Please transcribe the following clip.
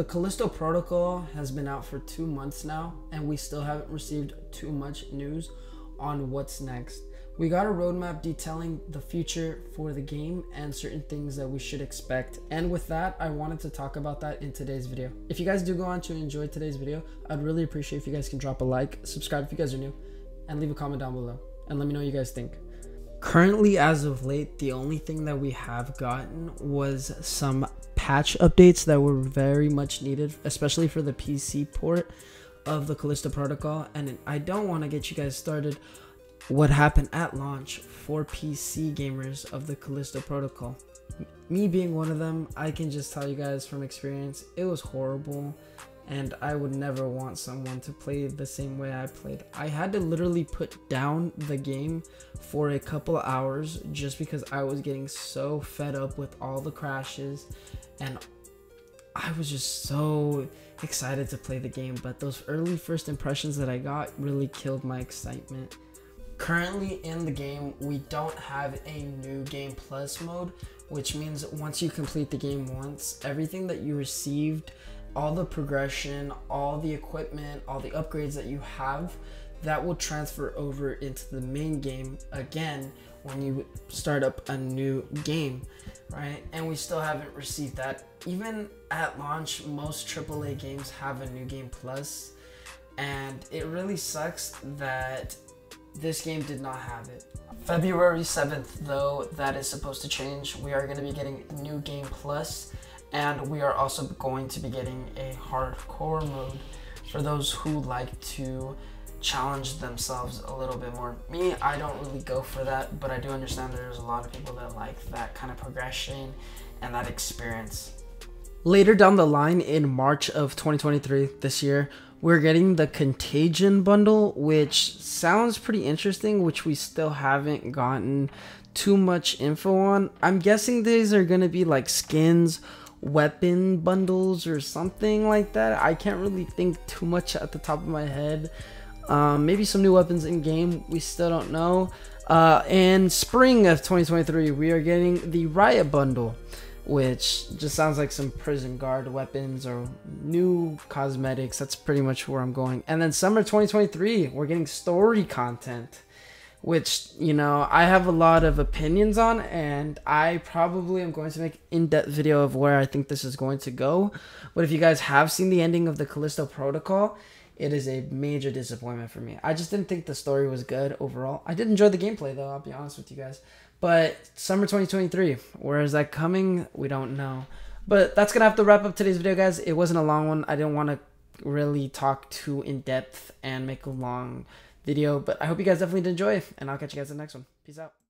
The Callisto Protocol has been out for two months now, and we still haven't received too much news on what's next. We got a roadmap detailing the future for the game and certain things that we should expect. And with that, I wanted to talk about that in today's video. If you guys do go on to enjoy today's video, I'd really appreciate if you guys can drop a like, subscribe if you guys are new, and leave a comment down below. And let me know what you guys think. Currently, as of late, the only thing that we have gotten was some patch updates that were very much needed, especially for the PC port of the Callisto Protocol. And I don't want to get you guys started what happened at launch for PC gamers of the Callisto Protocol. Me being one of them, I can just tell you guys from experience, it was horrible and I would never want someone to play the same way I played. I had to literally put down the game for a couple hours just because I was getting so fed up with all the crashes and I was just so excited to play the game, but those early first impressions that I got really killed my excitement. Currently in the game, we don't have a new game plus mode, which means once you complete the game once, everything that you received all the progression, all the equipment, all the upgrades that you have, that will transfer over into the main game again when you start up a new game, right? And we still haven't received that. Even at launch, most AAA games have a new game plus, and it really sucks that this game did not have it. February 7th, though, that is supposed to change. We are going to be getting new game plus and we are also going to be getting a hardcore mode for those who like to challenge themselves a little bit more. Me, I don't really go for that, but I do understand there's a lot of people that like that kind of progression and that experience. Later down the line in March of 2023 this year, we're getting the Contagion bundle, which sounds pretty interesting, which we still haven't gotten too much info on. I'm guessing these are going to be like skins weapon bundles or something like that. I can't really think too much at the top of my head. Um, maybe some new weapons in game. We still don't know. Uh, in spring of 2023, we are getting the Riot bundle, which just sounds like some prison guard weapons or new cosmetics. That's pretty much where I'm going. And then summer 2023, we're getting story content which you know I have a lot of opinions on, and I probably am going to make in-depth video of where I think this is going to go. But if you guys have seen the ending of the Callisto Protocol, it is a major disappointment for me. I just didn't think the story was good overall. I did enjoy the gameplay though. I'll be honest with you guys. But summer 2023, where is that coming? We don't know. But that's gonna have to wrap up today's video, guys. It wasn't a long one. I didn't want to really talk too in depth and make a long video. But I hope you guys definitely did enjoy, and I'll catch you guys in the next one. Peace out.